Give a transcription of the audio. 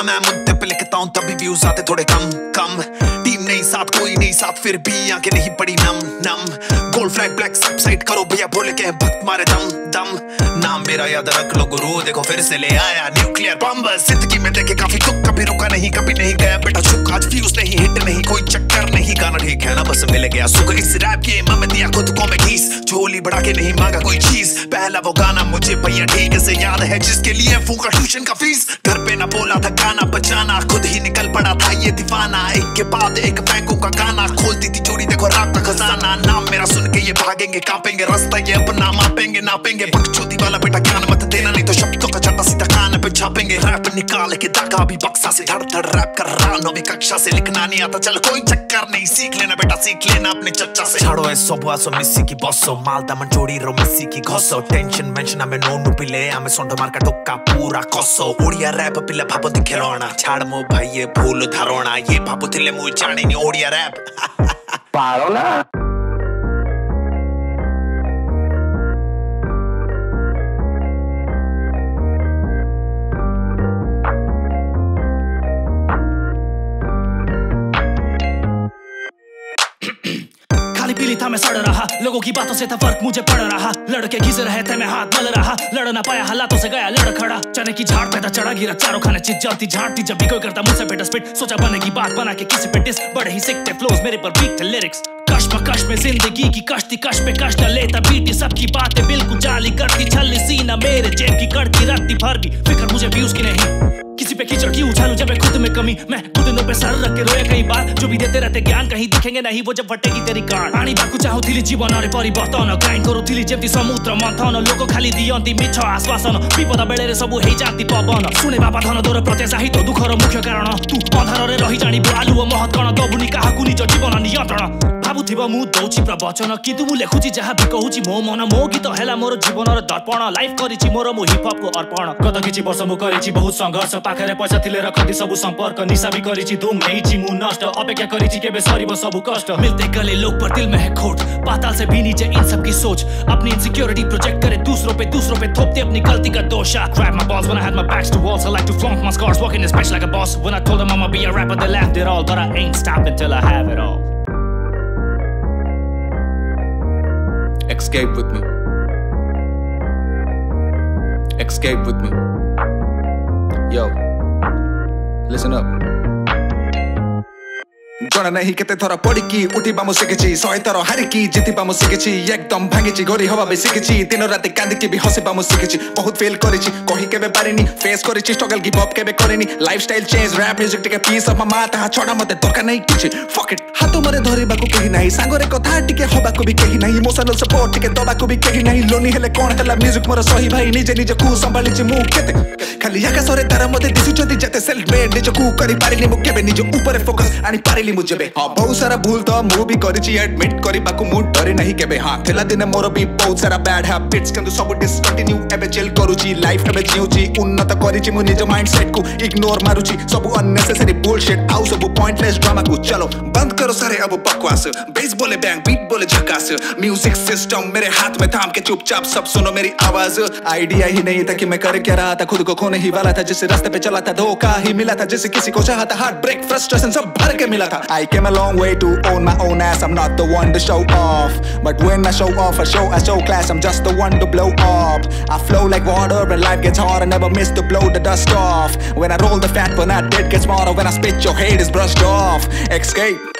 गाना मैं मुद्दे पे लिखता हूँ, तभी व्यूज़ आते थोड़े कम कम। टीम नहीं साथ, कोई नहीं साथ, फिर भी आके नहीं पड़ी नम नम। गोल्ड फ्लैग ब्लैक सब साइड करो भैया, बोले के भक्त मारे दम दम। नाम मेरा याद रख लो गुरु, देखो फिर से ले आया न्यूक्लियर बम ज़िंदगी में देखे काफ़ी दुख, कभी रुका नहीं, कभी नहीं गया बेटा चुप आज फ्यूज नहीं हिट नहीं, कोई चक्कर नहीं, गाना ठीक है ना, बस मिल गया सुख। इस रैप के मैं दिया खुद को मैं घीस झोली बढ़ा के नहीं मांगा कोई चीज़। पहला वो गाना मुझे भैया ठीक से याद है, जिसके लिए फूका ट्यूशन का फ़ीस घर पे ना बोला था, गाना बचाना खुद ही निकल पड़ा था ये दीवाना। एक के बाद एक बैंकों का गाना। खोलती थी चोरी, देखो रात का खजाना। नाम मेरा सुन के ये भागेंगे, कांपेंगे, रास्ता ये अपना, मापेंगे, नापेंगे। बकचोदी वाला बेटा ज्ञान मत देना, नहीं तो शब्दों का छटा सीधा छापेंगे रैप निकाल के दागा भी बक्सा से धड़ धड़ रैप कर रहा नौवीं कक्षा से। लिखना नहीं आता चल कोई चक्कर नहीं सीख लेना बेटा सीख लेना अपने चच्चा से। छाड़ो ऐसो बुआसो मिस्सी की बॉसो मालदा मंचोड़ी रो मिस्सी की घोसो। टेंशन मेंशन हमें नोनु पिले हमें सोंड मार का टोक्का पूरा कोसो। ओडिया रैप पिले भाबो खेलोना छाड़ मो भाई ये भूल धारोना। ये भाबुथिले मु जानी ओडिया रैप। पारो ना। पीली था, मैं सड़ रहा। लोगों की बातों से था फ़र्क, मुझे पड़ रहा। लड़के घिस रहे थे, मैं हाथ मल रहा। लड़ ना पाया, हालातों से गया लड़ खड़ा। चने की झाड़ पैदा चढ़ा, गिरा चारों खाने, चित जाती झाड़ती जब भी कोई करता, मुझसे बेटा स्पिट सोचा बने की बात, बना के किसी पे डिस बड़े ही सिकते फ्लोज मेरे पर बीट लिरिक्स कश कश में ज़िंदगी की कश्ती, कश पे न लेता बीटी सबकी बातें बिल्कुल जाली करती। छली सीना मेरे जेब की करती, रखती भर भी फ़िक्र मुझे व्यूज़ की नहीं। किसी पे कीचड़ की उछालू, जब मैं खुद में कमी। मैं पे सर रख के रोए कई बार। जो भी देते रहते ज्ञान, कहीं दिखेंगे नहीं, वो जब फटेगी तेरी कार आनी बाकु চাহুথিলি জীবনরে পরিবর্তন গ্রাইন্ড করুথিলি যেমতি সমুদ্র মন্থন লোক খালি দিয়ন্তি মিছ আশ্বাসন বিপদ বেড়ে সবু হেই যাতি পবন শুনে বাবা ধন তোর প্রত্যাশাহিত দুঃখর মুখ্য কারণ তু অধারে রহি জাণিবু আলু ও মহৎ কণ দবুনি কাহাকু নিজ জীবন নিয়ন্ত্রণ ଭାବୁଥିବ ମୁଁ ଦଉଛି ପ୍ରବଚନ କିନ୍ତୁ ମୁଁ ଲେଖୁଛି ଯାହା ବି କହୁଛି ମୋ ମନ ମୋ ଗୀତ ହେଲା ମୋର ଜୀବନର ଦର୍ପଣ ଲାଇଫ କରିଛି ମୋର ମୁଁ ହିପ ହପକୁ ଅର୍ପଣ ଗତ କିଛି ବର୍ଷ ମୁଁ କରିଛି ବହୁତ ସଂଘର୍ଷ ପାଖରେ ପଇସା ଥିଲେ ରଖନ୍ତି ସବୁ ସମ୍ପର୍କ ନିଶା ବି କରିଛି ଧୁମ ନେଇଛି ମୁଁ नष्ट अपेक्षा କରିଛି କେବେ ସରିବ ସବୁ କଷ୍ଟ मिलते गले लोग पर दिल में है खोट पाताल से भी नीचे इन सब की सोच अपनी इनसिक्योरिटी प्रोजेक्ट करे दूसरों पे दूसरों पे थोपते अपनी गलती का दोष I grab my balls when I had my backs to walls I like to flaunt my scars walking this bitch like a boss when I told them I'ma be a rapper they laughed it all but I ain't stopping till I have it all Escape with me. Escape with me. Yo, listen up. জনা নাহি কেতে থর পড়িকি উঠিবা মু শিখেছি শহে থর হারিকি জিতিবা মু শিখেছি একদম ভাঙিছি গরি হবা বি শিখেছি দিন রাতে কান্দিকি বি হসিবা মু শিখেছি বহুত ফেল করেছি কহি কেবে পারিনি ফেস করেছি স্ট্রাগল গিভ আপ কেবে করেনি লাইফস্টাইল চেঞ্জ র‍্যাপ মিউজিক টিকে পিস অফ মা তাহা ছড়া মতে দরকার নাই কিছু ফক ইট হাত মরে ধরিবাকু কেহি নাই সাঙ্গরে কথা টিকে হবাকু বি কেহি নাই ইমোশনাল সাপোর্ট টিকে দবাকু বি কেহি নাই লোনি হেলে কোন হেলা মিউজিক মোর সহি ভাই নিজে নিজে কু সম্ভালিছি মু কেতে খালি আকাশরে তারা মতে দিশুচন্তি যেতে সেলফ মেড নিজে কু করি পারিনি মু কেবে নিজে উপরে ফোকাস আনি পারিলি ମିଳିଲି ମୁଁ ଯେବେ ହଁ ବହୁତ ସାରା ଭୁଲ ତ ମୁଁ ବି କରିଛି ଆଡମିଟ୍ କରିବାକୁ ମୁଁ ଡରେ ନାହିଁ କେବେ ହଁ ଥିଲା ଦିନେ ମୋର ବି ବହୁତ ସାରା ବ୍ୟାଡ୍ ହାବିଟ୍ସ କିନ୍ତୁ ସବୁ ଡିସକଣ୍ଟିନ୍ୟୁ ଏବେ ଚେଲ୍ କରୁଛି ଲାଇଫ୍ ଏବେ ଜିଉଛି ଉନ୍ନତ କରିଛି ମୁଁ ନିଜ ମାଇଣ୍ଡ ସେଟ୍କୁ ଇଗ୍ନୋର ମାରୁଛି ସବୁ ଅନ୍ନେସେସରି ବୁଲଶିଟ୍ ଆଉ ସବୁ ପଏଣ୍ଟଲେସ୍ ଡ୍ରାମାକୁ ଚାଲ बंद करो सारे अब बकवास बेस बोले बैंग बीट बोले झकास म्यूज़िक सिस्टम मेरे हाथ में थाम के चुपचाप सब सुनो मेरी आवाज़ आइडिया ही नहीं था कि मैं कर क्या रहा था खुद को खोने ही वाला था जिस रास्ते पे चला था धोखा ही मिला था जिस किसी को चाहा था हार्ट ब्रेक फ्रस्ट्रेशन सब भर के मिला था आई came a long way to own my own ass. I'm not the one to show off. But when I show off I show I show class. I'm just the one to blow up. I flow like water and life gets hard. I never miss to blow the dust off. When I roll the fat when I did get smarter. When I spit your hate is brushed off. Escape